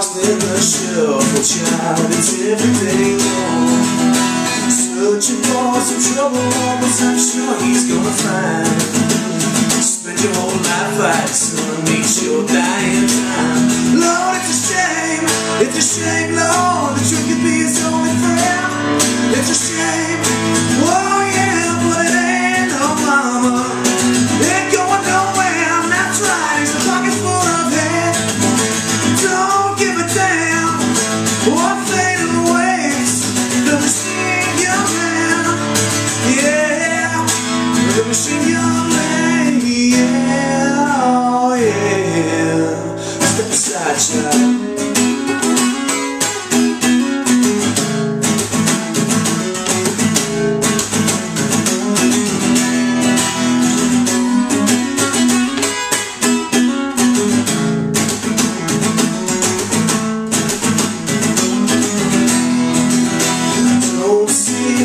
lost in the shuffle, child, it's everything gone. Searching for some trouble, but I'm sure he's gonna find. Spend your whole life fighting, son, meet your dying time. Lord, it's a shame, it's a shame, Lord, that you could be his only friend. It's a shame.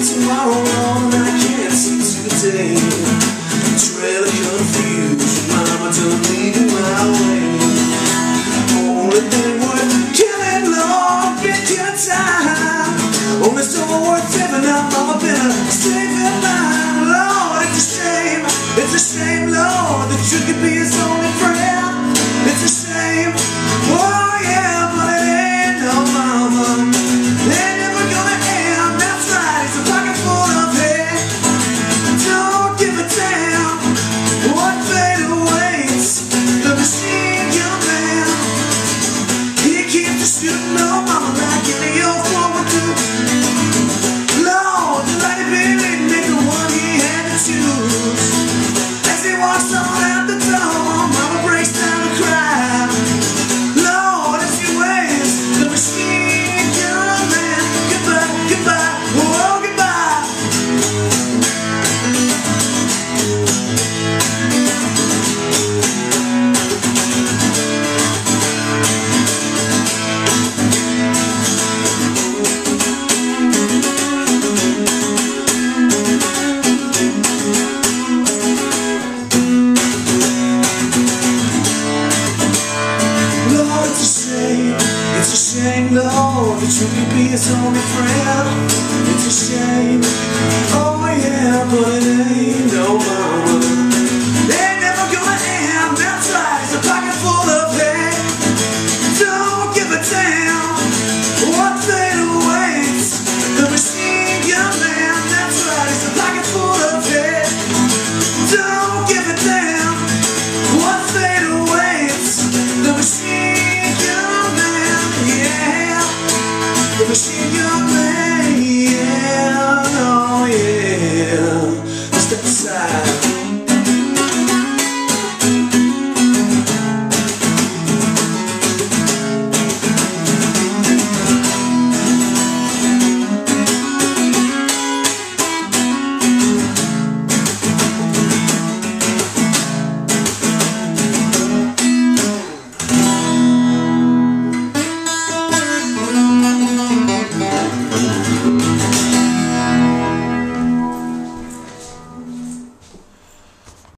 tomorrow on, I can't see today. shame, no, that you could be his only friend. It's a shame, oh yeah, but it ain't no mine.